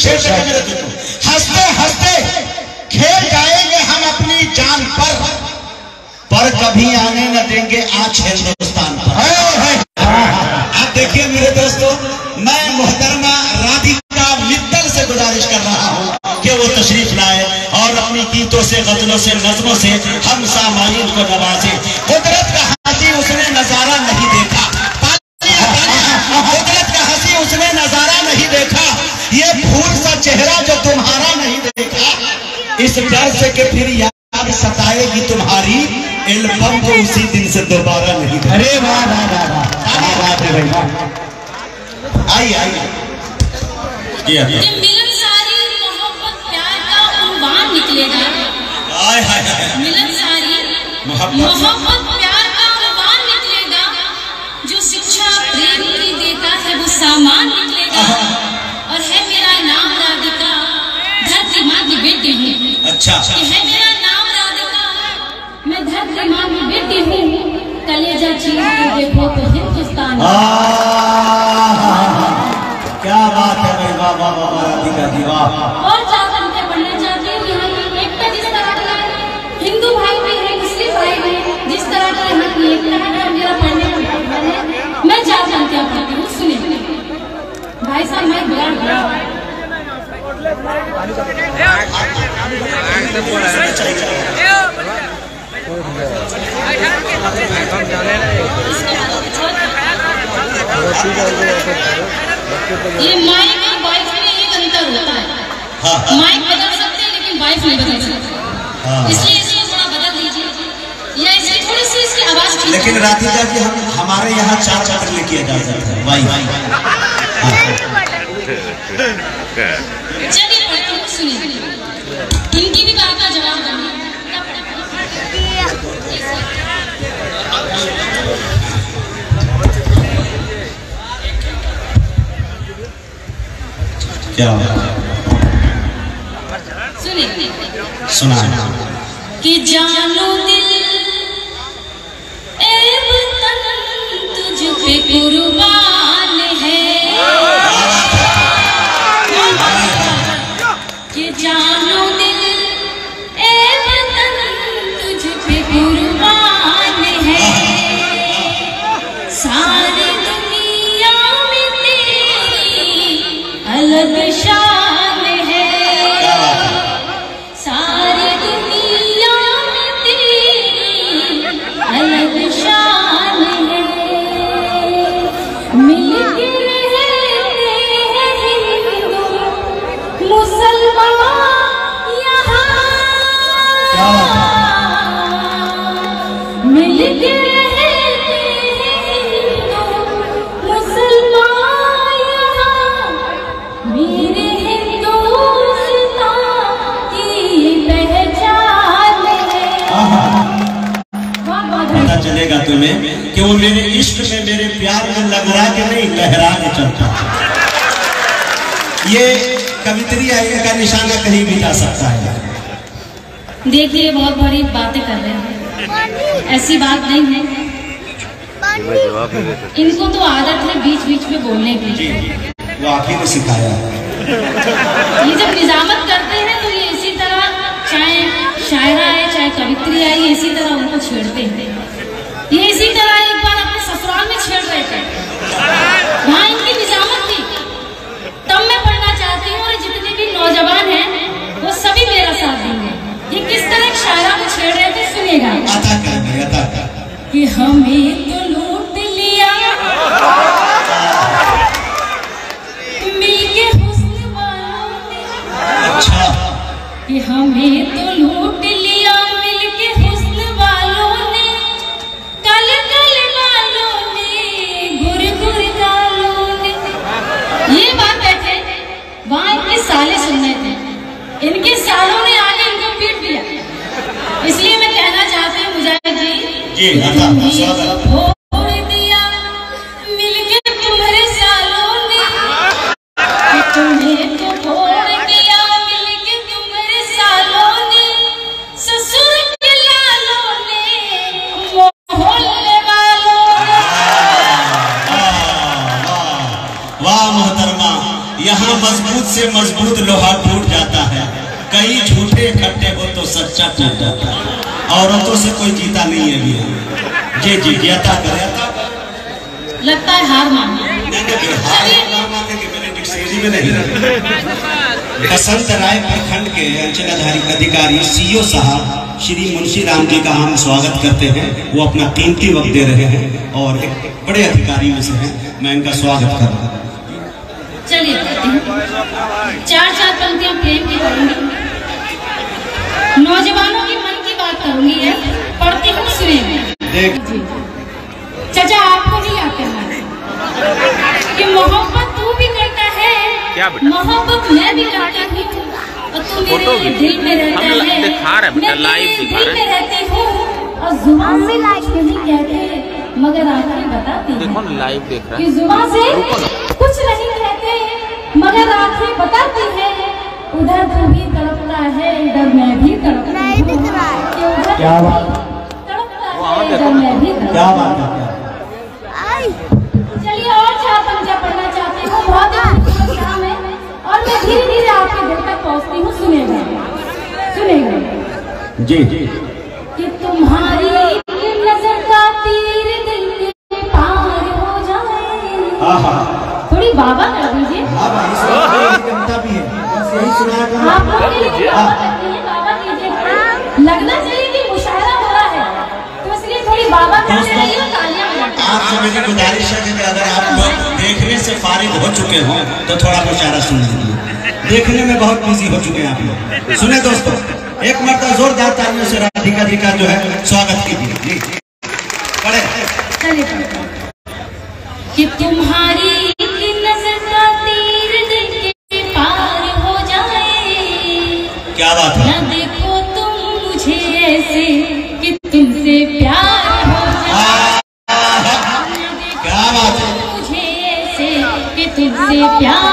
शेर मेरे हँसते हँसते खेल जाएँगे हम अपनी जान पर पर कभी आने न देंगे आज हिंदुस्तान पर। आप देखिए मेरे दोस्तों मैं मोहतरमा राधिका मित्तल से गुजारिश कर रहा हूँ कि वो तशरीफ़ लाए और अपनी गीतों से गजलों से नजमों से हम सामाइन को नवाजे इस डर से कि फिर याद सताएगी तुम्हारी एल्बम को उसी दिन से दोबारा नहीं अरे वाह वाह वाह वाह। भाई। आइए आइए। निकलेगा। मोहब्बत अच्छा। है मेरा नाम राधिका। मैं धरती माँ की बेटी हूँ। कलेजा चीर देखो तो हिंदुस्तान। क्या बात है भाई वाह वाह वाह वाह, राधिका जी वाह। और चाहते हैं पढ़ना चाहते हैं यहाँ की एकता जिस तरह का हिंदू भाई भी है मुस्लिम भाई भी जिस तरह का यहाँ की एकता है मेरा पढ़ने का है मैं पढ़ती हूँ सुनिए। भाई साहब मैं बिगाड़ ये माइक और वाइफ में एक अंतर होता है। हाँ माइक बदल सकते हैं लेकिन वाइफ नहीं बदल सकते। हाँ इसलिए इसको थोड़ा बदल दीजिए। या इसकी थोड़ी सी इसकी आवाज़ ठीक लेकिन राधिका जी हम हमारे यहाँ चार चार लेके इजाज़त है। वाई। चलिए पढ़ती हूँ सुनिए इनकी भी बात का जवाब क्या सुना कि जानो दिल ए तुझ पे कुर्बान जानो दिल ए वतन तुझ पे कुर्बान मेरे इश्क में मेरे प्यार में लहरा के नहीं लहरा के चलता ये कवित्री है इनका निशाना कहीं भी जा सकता है। देखिए बहुत बड़ी बातें कर रहे हैं। ऐसी बात नहीं है। इनको तो आदत है बीच बीच में बोलने की। वो आप ही ने सिखाया। ये जब निजामत करते हैं तो ये इसी तरह चाहे शायरा है चाहे कवित्री है ये इसी तरह उनको छेड़ते हैं। ये इसी तरह एक वाह, मोहतरमा। यहाँ मज़बूत से मज़बूत लोहा टूट जाता है। कई झूठे इकट्ठे हो तो सच्चा टूट जाता है। औरतों से कोई जीता नहीं है अभी जी जी ज्ञाता करे। लगता है हार मानी बसंत राय प्रखंड के अंचलाधारी अधिकारी सीओ साहब श्री मुंशी राम जी का हम स्वागत करते हैं। वो अपना कीमती वक्त दे रहे हैं और एक बड़े अधिकारी में से हैं। मैं इनका स्वागत कर रहा हूँ। चलिए चार चार पंक्तियाँ प्रेम की चाचा आपको नहीं है। कि मोहब्बत तू भी करता है। क्या बेटा? मोहब्बत मैं भी करता हूँ। और तू मेरे दिल में रहता हम है। दिखा रहे हैं बेटा, मैं लाइव दिखा रहे रहती हूँ और ज़ुबान से कुछ नहीं कहते मगर आँखें बताती देखो ना लाइव देख रहा कि है ज़ुबान से कुछ नहीं कहते मगर आँखें बताती हैं उधर तू भी तड़पता है इधर मैं भी तड़पता है। क्या बात? क्या बात है क्या चलिए और चार पंजा पढ़ना चाहती हूँ। बहुत काम है। और मैं धीरे धीरे आपके दिल तक पहुँचती हूँ। सुनेगा सुनेगा जी जी। कि तुम्हारी नज़र का तीर दिल के पार हो जाए। हाँ हाँ। थोड़ी बाबा कर दीजिए। हाँ। भाई इसमें कविता भी है बस यही सुनाया करो। आप लोग के लिए बाबा करती हैं, बाबा कीजिए लगना चाहिए कि मुशायरा हो रहा है तो हो बजाते आपसे मेरी गुजारिश है कि अगर आप लोग देखने से फारिग हो चुके हो तो थोड़ा मुशायरा सुन लीजिए। देखने में बहुत बिज़ी हो चुके हैं आप लोग। सुने दोस्तों एक मरतबा जोरदार तालियों से राधिका जी का जो है स्वागत कीजिए। कि तुम्हारी आह, न